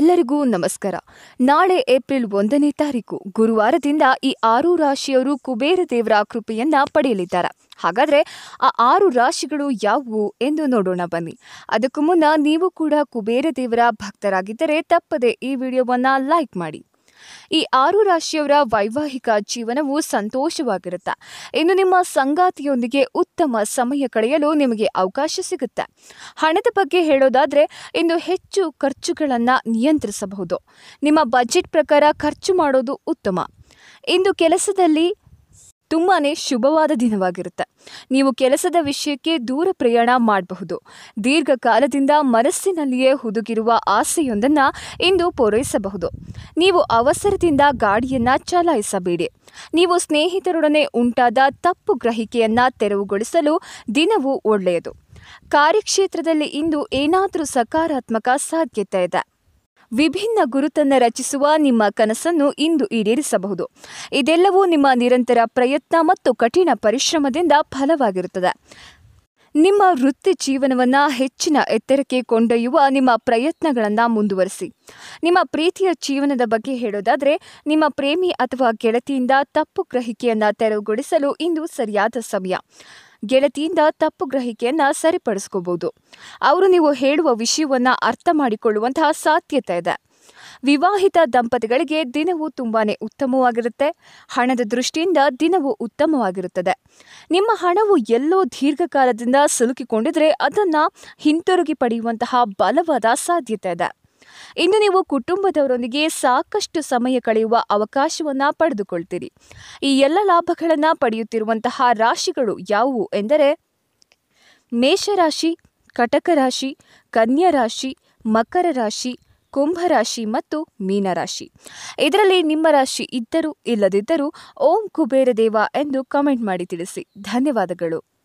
ಎಲ್ಲರಿಗೂ ನಮಸ್ಕಾರ. ನಾಳೆ ಏಪ್ರಿಲ್ ಒಂದನೇ ತಾರೀಕು ಗುರುವಾರದಿಂದ ಈ ಆರು ರಾಶಿಯವರು ಕುಬೇರ ದೇವರ ಕೃಪೆಯನ್ನ ಪಡೆಯಲಿದ್ದಾರೆ. ಹಾಗಾದ್ರೆ ಆ ಆರು ರಾಶಿಗಳು ಯಾವುವು ಎಂದು ನೋಡೋಣ ಬನ್ನಿ. ಅದಕ್ಕೂ ಮುನ್ನ ನೀವು ಕೂಡ ಕುಬೇರ ದೇವರ ಭಕ್ತರಾಗಿದ್ದರೆ ತಪ್ಪದೆ ಈ ವಿಡಿಯೋವನ್ನ ಲೈಕ್ ಮಾಡಿ. ಈ ಆರು ರಾಶಿಯವರ ವೈವಾಹಿಕ ಜೀವನವು ಸಂತೋಷವಾಗಿರುತ್ತೆ. ಇನ್ನು ನಿಮ್ಮ ಸಂಗಾತಿಯೊಂದಿಗೆ ಉತ್ತಮ ಸಮಯ ಕಳೆಯಲು ನಿಮಗೆ ಅವಕಾಶ ಸಿಗುತ್ತೆ. ಹಣದ ಬಗ್ಗೆ ಹೇಳೋದಾದ್ರೆ, ಇಂದು ಹೆಚ್ಚು ಖರ್ಚುಗಳನ್ನು ನಿಯಂತ್ರಿಸಬಹುದು. ನಿಮ್ಮ ಬಜೆಟ್ ಪ್ರಕಾರ ಖರ್ಚು ಮಾಡೋದು ಉತ್ತಮ. ಇಂದು ಕೆಲಸದಲ್ಲಿ ತುಂಬಾನೇ ಶುಭವಾದ ದಿನವಾಗಿರುತ್ತೆ. ನೀವು ಕೆಲಸದ ವಿಷಯಕ್ಕೆ ದೂರ ಪ್ರಯಾಣ ಮಾಡಬಹುದು. ದೀರ್ಘಕಾಲದಿಂದ ಮನಸ್ಸಿನಲ್ಲಿಯೇ ಹುದುಗಿರುವ ಆಸೆಯೊಂದನ್ನು ಇಂದು ಪೂರೈಸಬಹುದು. ನೀವು ಅವಸರದಿಂದ ಗಾಡಿಯನ್ನು ಚಲಾಯಿಸಬೇಡಿ. ನೀವು ಸ್ನೇಹಿತರೊಡನೆ ಉಂಟಾದ ತಪ್ಪು ಗ್ರಹಿಕೆಯನ್ನ ತೆರವುಗೊಳಿಸಲು ದಿನವು ಒಳ್ಳೆಯದು. ಕಾರ್ಯಕ್ಷೇತ್ರದಲ್ಲಿ ಇಂದು ಏನಾದರೂ ಸಕಾರಾತ್ಮಕ ಸಾಧ್ಯತೆ ಇದೆ. ವಿಭಿನ್ನ ಗುರುತನ್ನು ರಚಿಸುವ ನಿಮ್ಮ ಕನಸನ್ನು ಇಂದು ಈಡೇರಿಸಬಹುದು. ಇದೆಲ್ಲವೂ ನಿಮ್ಮ ನಿರಂತರ ಪ್ರಯತ್ನ ಮತ್ತು ಕಠಿಣ ಪರಿಶ್ರಮದಿಂದ ಫಲವಾಗಿರುತ್ತದೆ. ನಿಮ್ಮ ವೃತ್ತಿ ಜೀವನವನ್ನು ಹೆಚ್ಚಿನ ಎತ್ತರಕ್ಕೆ ಕೊಂಡೊಯ್ಯುವ ನಿಮ್ಮ ಪ್ರಯತ್ನಗಳನ್ನು ಮುಂದುವರಿಸಿ. ನಿಮ್ಮ ಪ್ರೀತಿಯ ಜೀವನದ ಬಗ್ಗೆ ಹೇಳೋದಾದರೆ, ನಿಮ್ಮ ಪ್ರೇಮಿ ಅಥವಾ ಗೆಳತಿಯಿಂದ ತಪ್ಪು ಗ್ರಹಿಕೆಯನ್ನು ತೆರವುಗೊಳಿಸಲು ಇಂದು ಸರಿಯಾದ ಸಮಯ. ಗೆಳತಿಯಿಂದ ತಪ್ಪು ಗ್ರಹಿಕೆಯನ್ನು ಸರಿಪಡಿಸ್ಕೋಬಹುದು. ಅವರು ನೀವು ಹೇಳುವ ವಿಷಯವನ್ನು ಅರ್ಥ ಮಾಡಿಕೊಳ್ಳುವಂತಹ ಸಾಧ್ಯತೆ ಇದೆ. ವಿವಾಹಿತ ದಂಪತಿಗಳಿಗೆ ದಿನವು ತುಂಬಾನೇ ಉತ್ತಮವಾಗಿರುತ್ತೆ. ಹಣದ ದೃಷ್ಟಿಯಿಂದ ದಿನವು ಉತ್ತಮವಾಗಿರುತ್ತದೆ. ನಿಮ್ಮ ಹಣವು ಎಲ್ಲೋ ದೀರ್ಘಕಾಲದಿಂದ ಸಿಲುಕಿಕೊಂಡಿದ್ರೆ ಅದನ್ನು ಹಿಂತಿರುಗಿ ಪಡೆಯುವಂತಹ ಬಲವಾದ ಸಾಧ್ಯತೆ ಇದೆ. ಇನ್ನು ನೀವು ಕುಟುಂಬದವರೊಂದಿಗೆ ಸಾಕಷ್ಟು ಸಮಯ ಕಳೆಯುವ ಅವಕಾಶವನ್ನು ಪಡೆದುಕೊಳ್ತೀರಿ. ಈ ಎಲ್ಲ ಲಾಭಗಳನ್ನು ಪಡೆಯುತ್ತಿರುವಂತಹ ರಾಶಿಗಳು ಯಾವುವು ಎಂದರೆ, ಮೇಷರಾಶಿ ಕಟಕ ರಾಶಿ ಕನ್ಯಾ ರಾಶಿ ಮಕರ ರಾಶಿ, ಕುಂಭರಾಶಿ ಮತ್ತು ಮೀನರಾಶಿ. ಇದರಲ್ಲಿ ನಿಮ್ಮ ರಾಶಿ ಇದ್ದರೂ ಇಲ್ಲದಿದ್ದರೂ ಓಂ ಕುಬೇರ ದೇವ ಎಂದು ಕಮೆಂಟ್ ಮಾಡಿ ತಿಳಿಸಿ. ಧನ್ಯವಾದಗಳು.